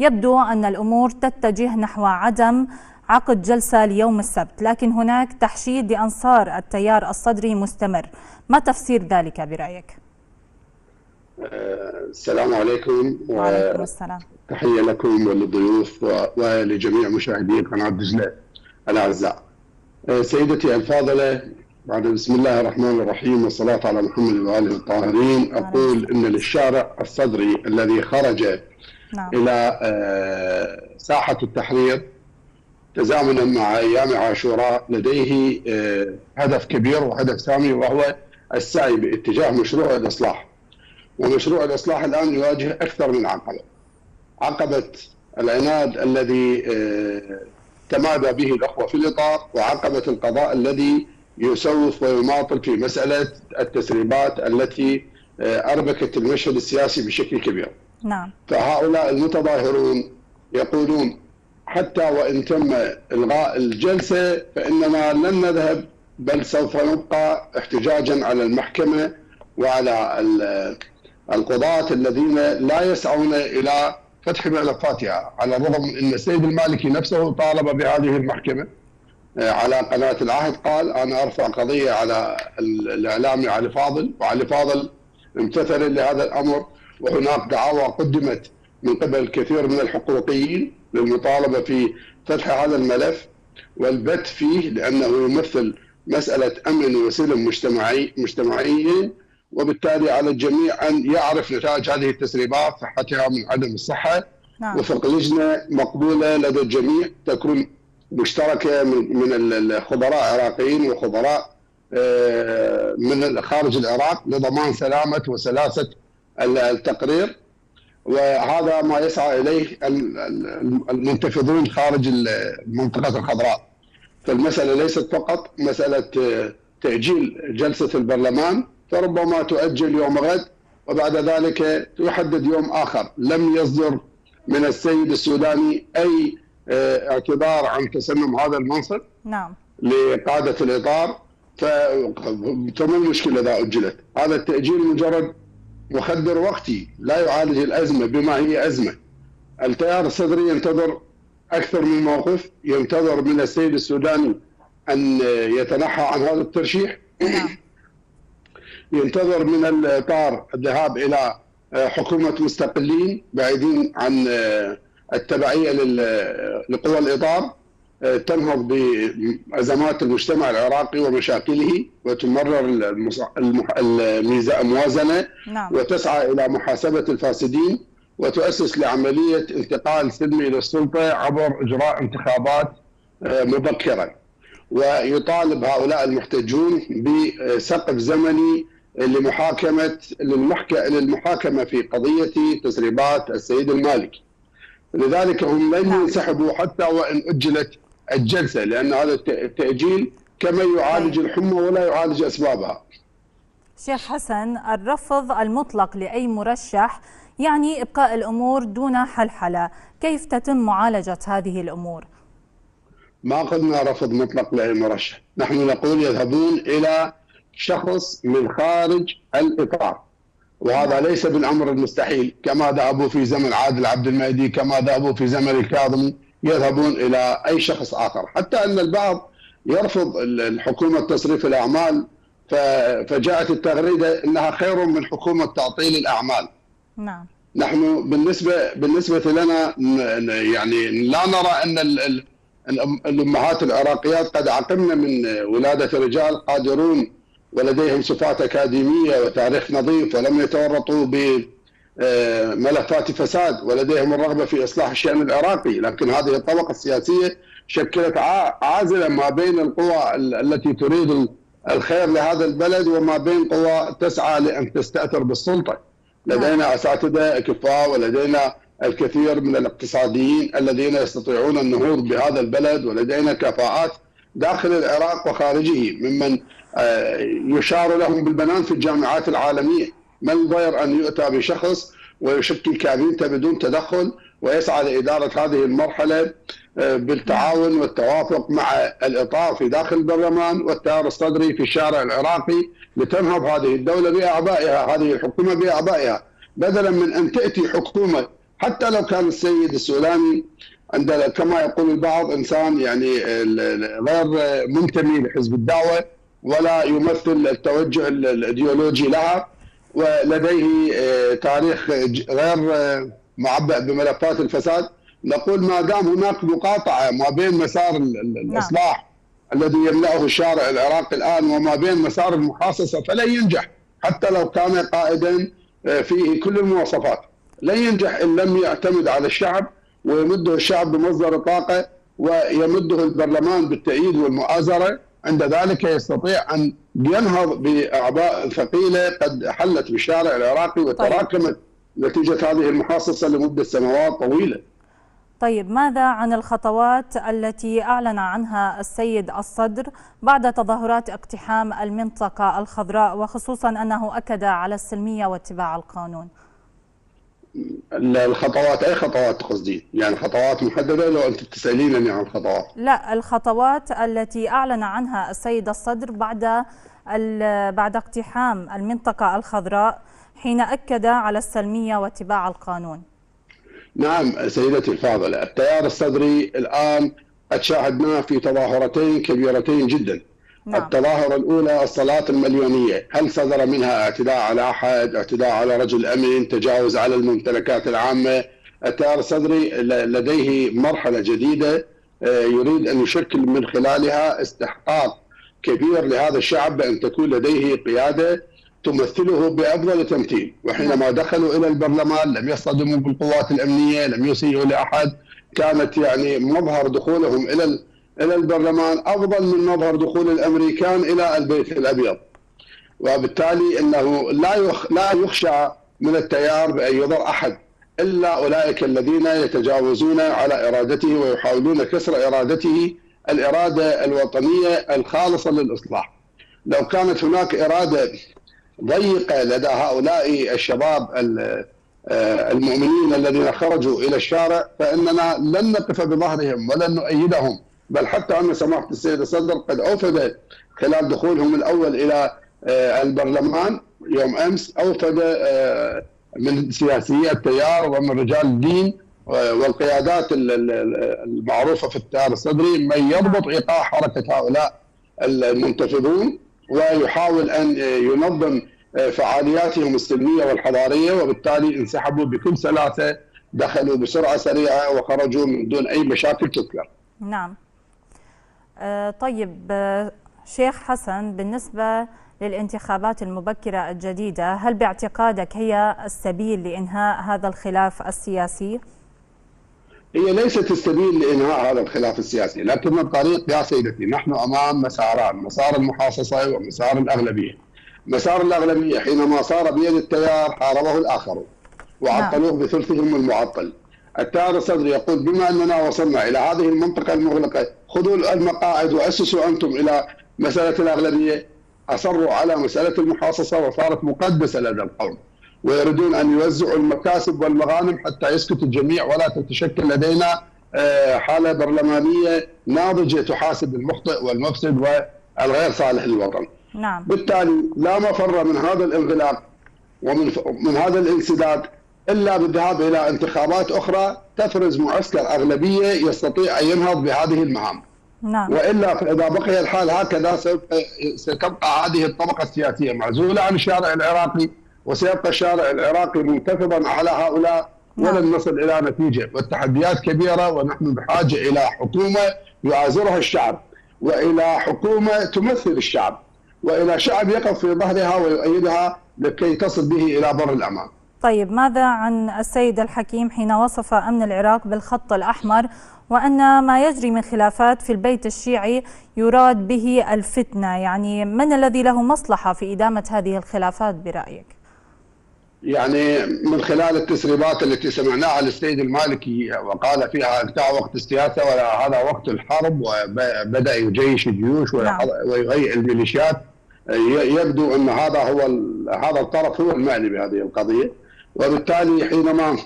يبدو أن الأمور تتجه نحو عدم عقد جلسة ليوم السبت لكن هناك تحشيد لأنصار التيار الصدري مستمر. ما تفسير ذلك برأيك؟ السلام عليكم وعليكم السلام. تحية لكم وللضيوف ولجميع مشاهدي قناة دجلة الأعزاء. سيدتي الفاضلة بعد بسم الله الرحمن الرحيم والصلاة على محمد وآله الطاهرين أقول إن للشارع الصدري الذي خرج نعم. إلى ساحة التحرير تزامنا مع أيام عاشوراء لديه هدف كبير وهدف سامي وهو السعي باتجاه مشروع الإصلاح. ومشروع الإصلاح الآن يواجه أكثر من عقبة. عقبة العناد الذي تمادى به الأخوة في الإطار وعقبة القضاء الذي يسوف ويماطل في مسألة التسريبات التي أربكت المشهد السياسي بشكل كبير. نعم. فهؤلاء المتظاهرون يقولون حتى وإن تم إلغاء الجلسة فإننا لن نذهب بل سوف نبقى احتجاجا على المحكمة وعلى القضاة الذين لا يسعون إلى فتح ملفاتها على الرغم أن السيد المالكي نفسه طالب بهذه المحكمة. على قناة العهد قال أنا أرفع قضية على الإعلامي علي فاضل وعلي فاضل امتثل لهذا الأمر وهناك دعاوى قدمت من قبل كثير من الحقوقيين للمطالبة في فتح هذا الملف والبت فيه لأنه يمثل مسألة أمن وسلم مجتمعي مجتمعيين وبالتالي على الجميع أن يعرف نتائج هذه التسريبات صحتها من عدم الصحة نعم. وفق لجنة مقبولة لدى الجميع تكون مشتركة من الخبراء العراقيين وخبراء من خارج العراق لضمان سلامة وسلاسة التقرير وهذا ما يسعى إليه المنتفضون خارج المنطقة الخضراء. فالمسألة ليست فقط مسألة تأجيل جلسة البرلمان فربما تؤجل يوم غد وبعد ذلك تحدد يوم آخر، لم يصدر من السيد السوداني أي اعتذار عن تسنم هذا المنصب نعم لقادة الإطار فما المشكلة إذا أجلت؟ هذا التأجيل مجرد مخدر وقتي لا يعالج الأزمة بما هي أزمة. التيار الصدري ينتظر أكثر من موقف، ينتظر من السيد السوداني أن يتنحى عن هذا الترشيح. ينتظر من الإطار الذهاب إلى حكومة مستقلين بعيدين عن التبعية لقوى الإطار تنهض بأزمات المجتمع العراقي ومشاكله وتمرر الموازنة نعم. وتسعى إلى محاسبة الفاسدين وتؤسس لعملية انتقال سلمي إلى السلطة عبر إجراء انتخابات مبكرا. ويطالب هؤلاء المحتجون بسقف زمني لمحاكمة للمحاكمة في قضية تسريبات السيد المالكي. لذلك هم لن ينسحبوا حتى وإن أجلت الجلسة لأن هذا التأجيل كما يعالج الحمى ولا يعالج أسبابها. شيخ حسن الرفض المطلق لأي مرشح يعني إبقاء الأمور دون حلحلة، كيف تتم معالجة هذه الأمور؟ ما قلنا رفض مطلق لأي مرشح، نحن نقول يذهبون إلى شخص من خارج الإطار. وهذا ليس بالأمر المستحيل كما ذهبوا في زمن عادل عبد المهدي كما ذهبوا في زمن الكاظمي يذهبون إلى أي شخص آخر حتى أن البعض يرفض الحكومة تصريف الأعمال فجاءت التغريدة إنها خير من حكومة تعطيل الأعمال. نعم. نحن بالنسبة بالنسبة لنا يعني لا نرى أن الأمهات العراقيات قد عقمن من ولادة رجال قادرون ولديهم صفات أكاديمية وتاريخ نظيف ولم يتورطوا بملفات فساد ولديهم الرغبة في إصلاح الشأن العراقي، لكن هذه الطبقة السياسية شكلت عازلة ما بين القوى التي تريد الخير لهذا البلد وما بين قوى تسعى لأن تستأثر بالسلطة. لدينا أساتذة أكفاء ولدينا الكثير من الاقتصاديين الذين يستطيعون النهوض بهذا البلد ولدينا كفاءات داخل العراق وخارجه ممن يشار لهم بالبنان في الجامعات العالمية، ما الضير أن يؤتى بشخص ويشكل كابينته بدون تدخل ويسعى لإدارة هذه المرحلة بالتعاون والتوافق مع الإطار في داخل البرلمان والتيار الصدري في الشارع العراقي لتنهض هذه الدولة باعبائها، هذه الحكومة باعبائها، بدلا من أن تأتي حكومة حتى لو كان السيد السولاني عند كما يقول البعض إنسان يعني غير منتمي لحزب الدعوة ولا يمثل التوجه الإيديولوجي لها. ولديه آه، تاريخ غير آه، معبأ بملفات الفساد. نقول ما دام هناك مقاطعة ما بين مسار نعم. الإصلاح الذي يملأه الشارع العراقي الآن وما بين مسار المحاصصة فلن ينجح. حتى لو كان قائدا آه، فيه كل المواصفات. لن ينجح إن لم يعتمد على الشعب ويمده الشعب بمصدر طاقة ويمده البرلمان بالتأييد والمؤازرة. عند ذلك يستطيع أن ينهض باعباء ثقيلة قد حلت بالشارع العراقي وتراكمت طيب. نتيجة هذه المحاصصة لمدة سنوات طويلة. طيب ماذا عن الخطوات التي أعلن عنها السيد الصدر بعد تظاهرات اقتحام المنطقة الخضراء وخصوصا أنه أكد على السلمية واتباع القانون؟ الخطوات أي خطوات قصدي يعني خطوات محددة لو أنت تسالينني عن خطوات لا الخطوات التي أعلن عنها السيد الصدر بعد بعد اقتحام المنطقة الخضراء حين أكد على السلمية واتباع القانون. نعم سيدتي الفاضلة التيار الصدري الآن قد شاهدناه في تظاهرتين كبيرتين جدا. نعم. التظاهرة الأولى الصلاة المليونية هل صدر منها اعتداء على أحد اعتداء على رجل أمن تجاوز على الممتلكات العامة التيار الصدري لديه مرحلة جديدة آه، يريد أن يشكل من خلالها استحقاق كبير لهذا الشعب بأن تكون لديه قيادة تمثله بأفضل تمثيل وحينما نعم. دخلوا إلى البرلمان لم يصطدموا بالقوات الأمنية لم يسيئوا لأحد كانت يعني مظهر دخولهم إلى إلى البرلمان أفضل من مظهر دخول الأمريكان إلى البيت الأبيض وبالتالي إنه لا لا يخشى من التيار بأن يضر أحد إلا أولئك الذين يتجاوزون على إرادته ويحاولون كسر إرادته الإرادة الوطنية الخالصة للإصلاح. لو كانت هناك إرادة ضيقة لدى هؤلاء الشباب آه، المؤمنين الذين خرجوا إلى الشارع فإننا لن نقف بظهرهم ولن نؤيدهم بل حتى أن سماحة السيد الصدر قد أوفد خلال دخولهم الأول إلى آه، البرلمان يوم أمس أوفد آه، من سياسيي التيار ومن رجال الدين والقيادات المعروفة في التيار الصدري من يضبط إيقاع حركة هؤلاء المنتفضون ويحاول أن ينظم آه، فعالياتهم السلمية والحضارية وبالتالي انسحبوا بكل سلاسة دخلوا بسرعة سريعة وخرجوا من دون أي مشاكل تذكر. نعم. آه، طيب آه، شيخ حسن بالنسبة للانتخابات المبكرة الجديدة هل باعتقادك هي السبيل لإنهاء هذا الخلاف السياسي؟ هي ليست السبيل لإنهاء هذا الخلاف السياسي لكن الطريق يا سيدتي نحن أمام مساران مسار المحاصصة ومسار الأغلبية مسار الأغلبية حينما صار بيد التيار حاربه الآخرون وعطلوه نعم. بثلثهم المعطل التيار الصدري يقول بما أننا وصلنا إلى هذه المنطقة المغلقة خذوا المقاعد وأسسوا أنتم إلى مسألة الأغلبية أصروا على مسألة المحاصصة وصارت مقدسة لدى القوم ويريدون أن يوزعوا المكاسب والمغانم حتى يسكت الجميع ولا تتشكل لدينا آه، حالة برلمانية ناضجة تحاسب المخطئ والمفسد والغير صالح للوطن. نعم. بالتالي لا مفر من هذا الانغلاق ومن من هذا الانسداد إلا بالذهاب إلى انتخابات أخرى تفرز معسكر أغلبية يستطيع أن ينهض بهذه المهام. نعم. وإلا فاذا بقي الحال هكذا ستبقى هذه الطبقة السياسية معزولة عن الشارع العراقي وسيبقى الشارع العراقي منتفضا على هؤلاء نعم. ولن نصل إلى نتيجة والتحديات كبيرة ونحن بحاجة إلى حكومة يعازرها الشعب وإلى حكومة تمثل الشعب وإلى شعب يقف في ظهرها ويؤيدها لكي تصل به إلى بر الأمان. طيب ماذا عن السيد الحكيم حين وصف أمن العراق بالخط الأحمر وأن ما يجري من خلافات في البيت الشيعي يراد به الفتنة يعني من الذي له مصلحة في إدامة هذه الخلافات برأيك؟ يعني من خلال التسريبات التي سمعناها للسيد المالكي وقال فيها انتهى وقت السياسة ولا هذا وقت الحرب وبدأ يجيش الجيوش نعم. ويهيئ الميليشيات يبدو أن هذا هو هذا الطرف هو المعني بهذه القضية وبالتالي حينما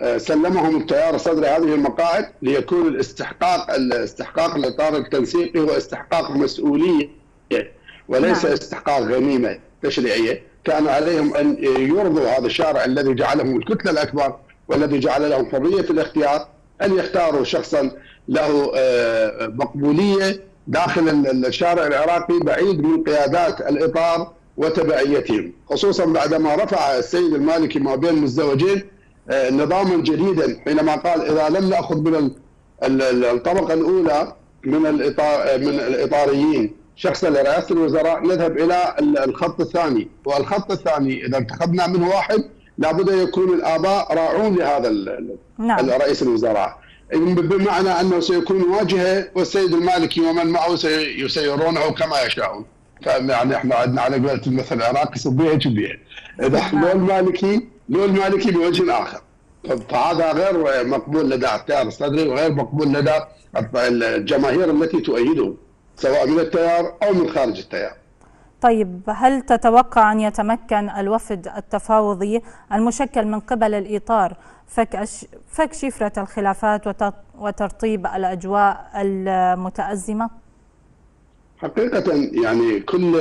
آه، سلمهم التيار الصدري هذه المقاعد ليكون الاستحقاق الاستحقاق الاطار التنسيقي هو استحقاق مسؤولية وليس نعم. استحقاق غنيمة تشريعية كان عليهم أن يرضوا هذا الشارع الذي جعلهم الكتلة الأكبر والذي جعل لهم حرية الاختيار أن يختاروا شخصا له آه، مقبولية داخل الشارع العراقي بعيد من قيادات الإطار وتبعيتهم. خصوصا بعدما رفع السيد المالكي ما بين المزدوجين آه، نظاما جديدا حينما قال إذا لم نأخذ من الطبقة الأولى من الاطار من الإطاريين شخصا لرئاسة الوزراء نذهب إلى الخط الثاني. والخط الثاني إذا انتخبنا منه واحد لابد يكون الآباء راعون لهذا نعم. رئيس الوزراء. بمعنى أنه سيكون واجهة والسيد المالكي ومن معه سيسيرونه كما يشاءون. يعني إحنا عندنا على قولة المثل العراقي صبيه جبيه إذا نعم. لو المالكي لو المالكي بوجه آخر فهذا غير مقبول لدى التيار الصدري وغير مقبول لدى الجماهير التي تؤيده سواء من التيار أو من خارج التيار. طيب هل تتوقع أن يتمكن الوفد التفاوضي المشكل من قبل الإطار فك فك شفرة الخلافات وترطيب الأجواء المتأزمة؟ حقيقة يعني كل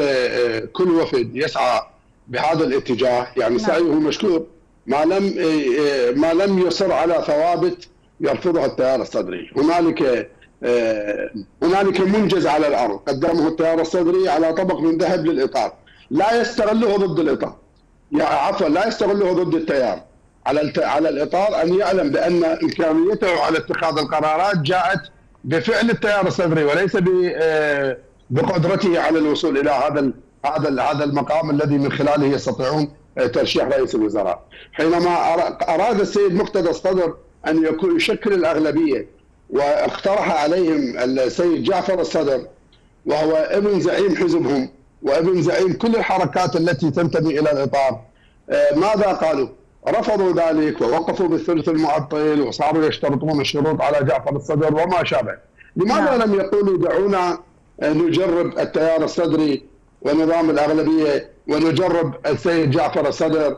كل وفد يسعى بهذا الاتجاه يعني نعم. سعيه مشكور ما لم ما لم يصر على ثوابت يرفضها التيار الصدري. هنالك هنالك منجز على الأرض قدمه التيار الصدري على طبق من ذهب للإطار. لا يستغله ضد الإطار. عفوا لا يستغله ضد التيار. على على الإطار أن يعلم بأن إمكانيته على اتخاذ القرارات جاءت بفعل التيار الصدري وليس آه، بقدرته على الوصول إلى هذا هذا هذا المقام الذي من خلاله يستطيعون آه، ترشيح رئيس الوزراء حينما أراد السيد مقتدى الصدر أن يكون يشكل الأغلبية واقترح عليهم السيد جعفر الصدر وهو ابن زعيم حزبهم وابن زعيم كل الحركات التي تنتمي إلى الإطار آه، ماذا قالوا؟ رفضوا ذلك ووقفوا بالثلث المعطل وصاروا يشترطون الشروط على جعفر الصدر وما شابه. لماذا نعم. لم يقولوا دعونا نجرب التيار الصدري ونظام الأغلبية ونجرب السيد جعفر الصدر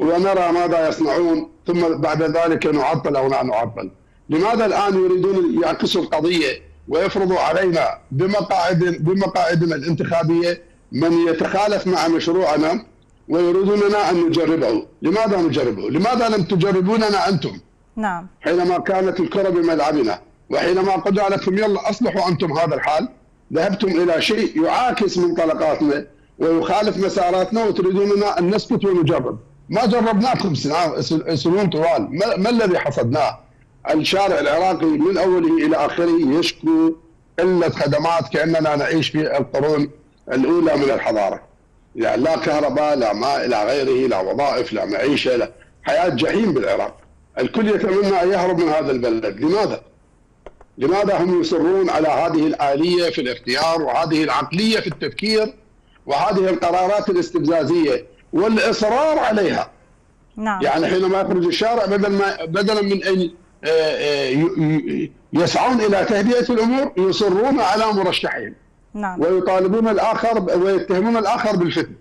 ونرى ماذا يصنعون ثم بعد ذلك نعطل أو لا نعطل. لماذا الآن يريدون يعكسوا القضية ويفرضوا علينا بمقاعد بمقاعدنا الانتخابية من يتخالف مع مشروعنا ويريدوننا أن نجربه، لماذا نجربه؟ لماذا لم تجربوننا أنتم؟ نعم حينما كانت الكرة بملعبنا وحينما قلنا لكم يلا أصلحوا أنتم هذا الحال ذهبتم إلى شيء يعاكس منطلقاتنا ويخالف مساراتنا وتريدوننا أن نسكت ونجرب، ما جربناكم سنين طوال، ما الذي حصدناه؟ الشارع العراقي من أوله إلى آخره يشكو قله خدمات كأننا نعيش في القرون الأولى من الحضارة. يعني لا كهرباء لا ماء لا غيره لا وظائف لا معيشة لا حياة جحيم بالعراق. الكل يتمنى أن يهرب من هذا البلد، لماذا؟ لماذا هم يصرون على هذه الآلية في الاختيار وهذه العقلية في التفكير وهذه القرارات الاستفزازية والإصرار عليها؟ نعم. يعني حينما يخرج الشارع بدل ما بدلا من أن آه، آه، يسعون إلى تهدئة الأمور يصرون على مرشحين. نعم. ويطالبون الآخر ويتهمون الآخر بالفتن.